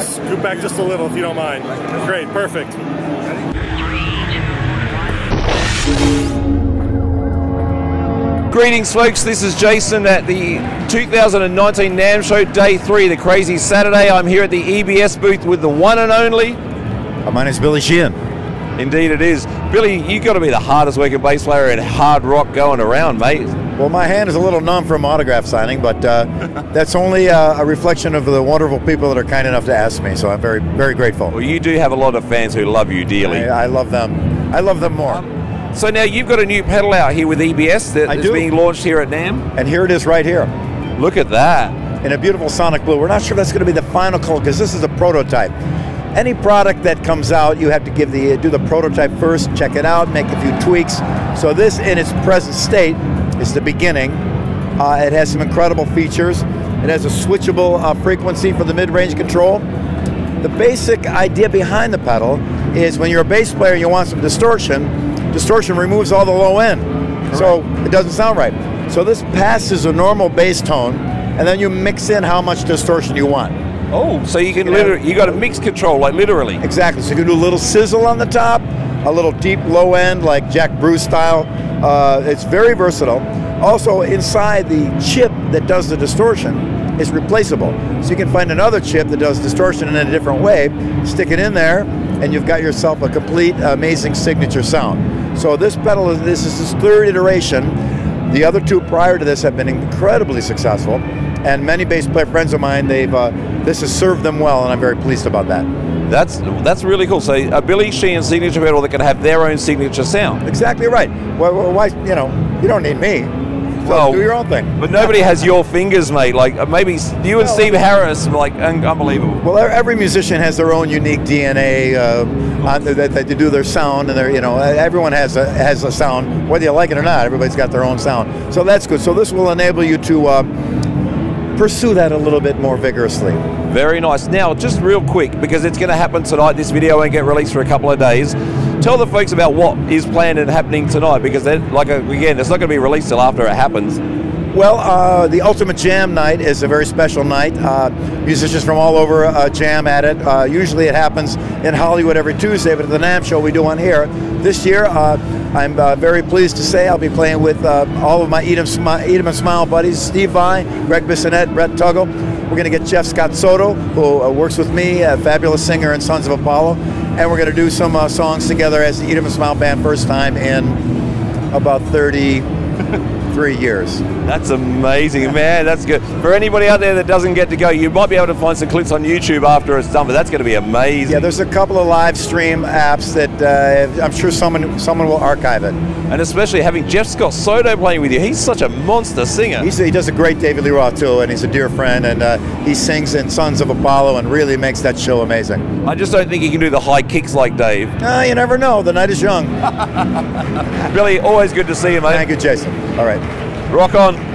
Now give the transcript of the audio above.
Scoot back just a little if you don't mind. Great, perfect. Greetings, folks. This is Jason at the 2019 NAMM Show, Day 3, the crazy Saturday. I'm here at the EBS booth with the one and only. My name's Billy Sheehan. Indeed, it is. Billy, you've got to be the hardest working bass player in hard rock going around, mate. Well, my hand is a little numb from autograph signing, but uh, that's only uh, a reflection of the wonderful people that are kind enough to ask me. So I'm very, very grateful. Well, you do have a lot of fans who love you dearly. I, I love them. I love them more. Um, so now you've got a new pedal out here with EBS that I is do. being launched here at NAMM. and here it is right here Look at that. in a beautiful sonic blue. We're not sure that's going to be the final color because this is a prototype. Any product that comes out, you have to give the do the prototype first, check it out, make a few tweaks. So this, in its present state, is the beginning. Uh, it has some incredible features. It has a switchable uh, frequency for the mid-range control. The basic idea behind the pedal is when you're a bass player you want some distortion, distortion removes all the low end. So it doesn't sound right. So this passes a normal bass tone, and then you mix in how much distortion you want. Oh, so you can You know- literally, you got a mix control, like literally. Exactly. So you can do a little sizzle on the top, a little deep low end like Jack Bruce style. Uh, it's very versatile. Also, inside the chip that does the distortion is replaceable. So you can find another chip that does distortion in a different way, stick it in there, and you've got yourself a complete, amazing signature sound. So this pedal is this is its third iteration. The other two prior to this have been incredibly successful, and many bass player friends of mine, they've uh, this has served them well, and I'm very pleased about that. That's that's really cool. So a Billy Sheehan signature pedal that can have their own signature sound. Exactly right. Why, why, you know, you don't need me. So Well, do your own thing. But nobody has your fingers, mate. Like uh, maybe you and Steve Harris, like un- unbelievable. Well, every musician has their own unique DNA uh, the, that they do their sound, and their, you know, everyone has a has a sound, whether you like it or not. Everybody's got their own sound, so that's good. So this will enable you to uh, pursue that a little bit more vigorously. Very nice. Now, just real quick, because it's going to happen tonight. This video won't get released for a couple of days. Tell the folks about what is planned and happening tonight, because like again, it's not going to be released till after it happens. Well, uh, the Ultimate Jam Night is a very special night. Uh, musicians from all over uh, jam at it. Uh, usually it happens in Hollywood every Tuesday, but at the NAMM show we do one here. This year, uh, I'm uh, very pleased to say I'll be playing with all of my Eat 'em, and Smile buddies, Steve Vai, Gregg Bissonette, Brett Tuggle. We're going to get Jeff Scott Soto, who works with me, a fabulous singer in Sons of Apollo, and we're going to do some songs together as the Eat 'em Smile band, first time in about 33 years. That's amazing, man. That's good. For anybody out there that doesn't get to go, you might be able to find some clips on YouTube after it's done, but that's going to be amazing. Yeah, there's a couple of live stream apps that uh, I'm sure someone someone will archive it. and especially having Jeff Scott Soto playing with you. He's such a monster singer. He's, he does a great David Lee Roth too, and he's a dear friend, and uh, he sings in Sons of Apollo and really makes that show amazing. I just don't think he can do the high kicks like Dave. Uh, you never know. The night is young. Billy, always good to see you, mate. Thank you, Jason. All right. Rock on.